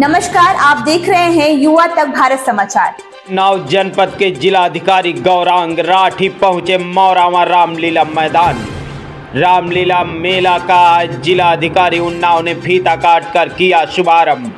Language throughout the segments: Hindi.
नमस्कार, आप देख रहे हैं युवा तक भारत समाचार। नाव जनपद के जिला अधिकारी गौरांग राठी पहुँचे मौरावा रामलीला मैदान। रामलीला मेला का आज जिलाधिकारी उन्नाव ने फीता काट कर किया शुभारंभ।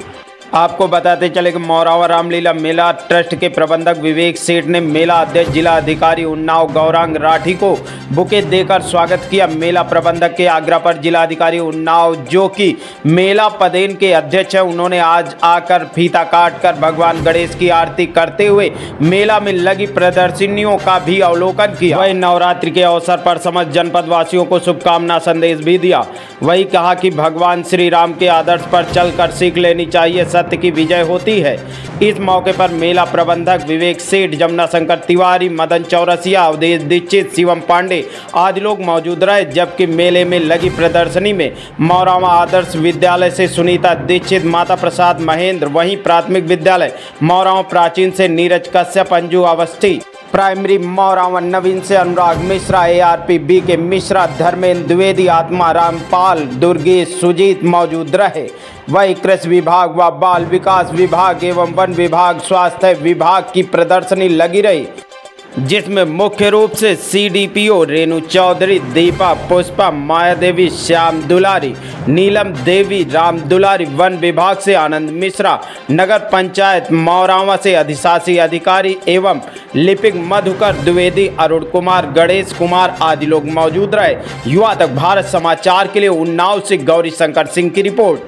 आपको बताते चले कि मौरावा रामलीला मेला ट्रस्ट के प्रबंधक विवेक सेठ ने मेला अध्यक्ष, जिला अधिकारी उन्नाव गौरांग राठी को बुके देकर स्वागत किया। मेला प्रबंधक के आग्रह पर जिलाधिकारी उन्नाव, जो कि मेला पदेन के अध्यक्ष हैं, उन्होंने आज आकर फीता काट कर भगवान गणेश की आरती करते हुए मेला में लगी प्रदर्शनियों का भी अवलोकन किया। वही नवरात्रि के अवसर पर समस्त जनपद वासियों को शुभकामना संदेश भी दिया। वही कहा कि भगवान श्री राम के आदर्श पर चलकर सीख लेनी चाहिए। सत्य की विजय होती है। इस मौके पर मेला प्रबंधक विवेक सेठ, जमुना शंकर तिवारी, मदन चौरसिया, अवधेश दीक्षित, शिवम पांडे आदि लोग मौजूद रहे, जबकि मेले में लगी प्रदर्शनी में मौरावा आदर्श विद्यालय से सुनीता दीक्षित, माता प्रसाद महेंद्र, वहीं प्राथमिक विद्यालय मौरावा प्राचीन से नीरज कश्यप, अंजू अवस्थी। प्राइमरी मौरावन नवीन से Anurag Mishra A R P B K Mishra, Dharmendra Dwivedi, आत्मा रामपाल, दुर्गेश सुजीत मौजूद रहे। वही कृषि विभाग व बाल विकास विभाग एवं वन विभाग, स्वास्थ्य विभाग की प्रदर्शनी लगी रही, जिसमें मुख्य रूप से सीडीपीओ रेणु चौधरी, दीपा पुष्पा माया देवी श्याम दुलारी, नीलम देवी, राम दुलारी, वन विभाग से आनंद मिश्रा, नगर पंचायत मौरावा से अधिशासी अधिकारी एवं लिपिक मधुकर, द्विवेदी, अरुण कुमार, गणेश कुमार आदि लोग मौजूद रहे। युवा तक भारत समाचार के लिए उन्नाव से गौरी शंकर सिंह की रिपोर्ट।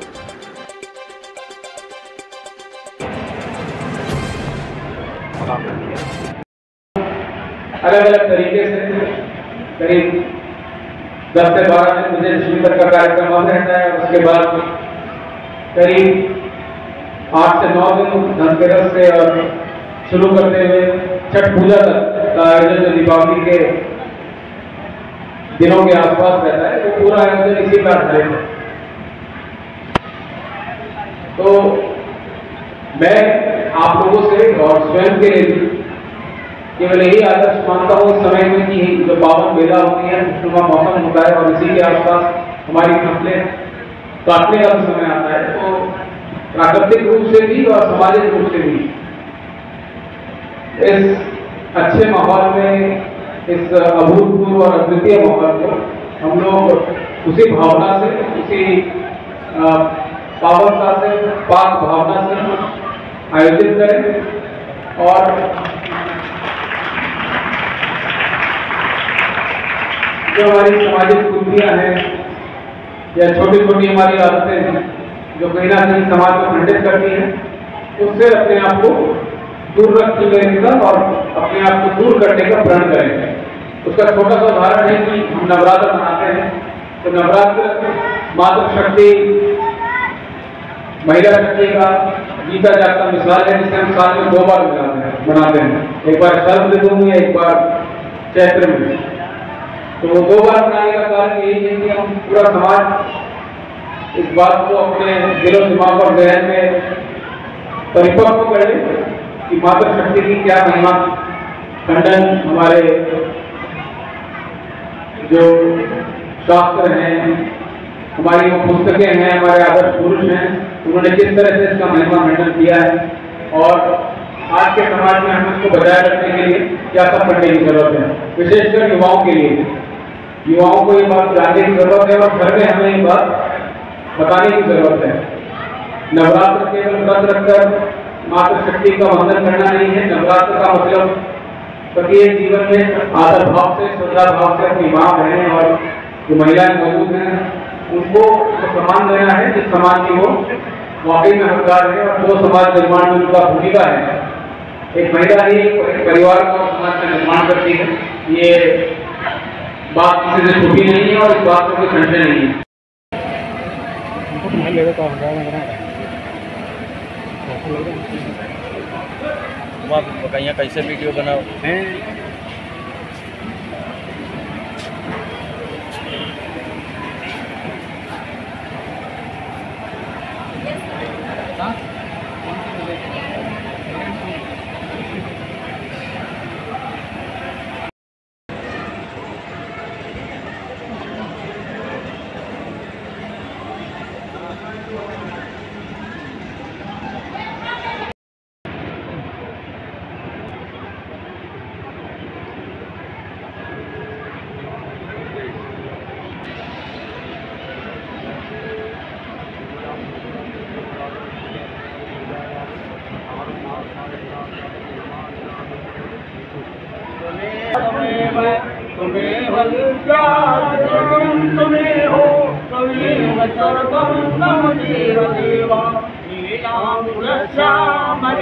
अलग अलग तरीके से करीब दस से बारह दिन मुझे तक का कार्यक्रम और रहता है उसके बाद करीब आठ से नौ दिन धनतेरस से और शुरू करते हुए छठ पूजा का आयोजन जो दीपावली के दिनों के आसपास रहता है, वो पूरा आयोजन इसी पर आधारित है। तो मैं आप लोगों से और स्वयं के लिए केवल यही आदर्श मानता हूँ, इस समय में कि जो पावन बेला होती है खुशनुमा मौसम होता है और इसी के आसपास हमारी फ़सलें काटने का समय आता है तो प्राकृतिक रूप से भी और सामाजिक रूप से भी इस अच्छे माहौल में, इस अभूतपूर्व और अद्वितीय माहौल को हम लोग उसी भावना से, उसी पावनता से, पाक भावना से आयोजित करें और जो हमारी सामाजिक कुंतियाँ हैं या छोटी छोटी हमारी आदतें हैं, जो कहीं ना कहीं समाज को खंडित करती हैं, उससे अपने आप को दूर रख लेने का और अपने आप को दूर करने का प्रण करेंगे उसका छोटा सा उदाहरण है कि हम नवरात्र मनाते हैं। तो नवरात्र मातृ शक्ति, महिला शक्ति का जीता जाता मिसाल है, जिसे हम साल में दो बार मनाते हैं। हैं एक बार शरद ऋतु में, एक बार चैत्र में। तो वो दो बार बनाने का कारण यही है कि हम पूरा समाज इस बात को अपने दिलो, दिमाग और जहन में परिपक्व कर ले। कि मातृ शक्ति की क्या महिमा, खंडन हमारे जो शास्त्र हैं, हमारी वो पुस्तकें हैं, हमारे आदर्श पुरुष हैं, उन्होंने किस तरह से इसका महिमा खंडन किया है? और आज के समाज में हम इसको बजाय रखने के लिए क्या सब करने की ज़रूरत है? विशेषकर युवाओं के लिए। युवाओं को ये बात जानने की ज़रूरत है और घर में हमें ये बात बताने की ज़रूरत है। नवरात्र केवल व्रत रखकर मातृ शक्ति का वंदन करना नहीं है नवरात्र का मतलब प्रत्येक जीवन में आदर भाव से, श्रद्धा भाव से अपनी माँ, बहन और जो महिलाएँ मौजूद हैं, उनको सम्मान देना है, जिस समाज की वो वाकई में हकदार है और जो समाज निर्माण में उनका भूमिका है। एक महिला ही परिवार का समाज का निर्माण करती है। ये बात किसी से छुपी नहीं है और इस बात में कोई संशय नहीं है। कैसे वीडियो बनाओ। सर्वविद्यादिगुरुं तुमेहो त्वमेव सर्वं मम देव। देवा नीलां रक्षामय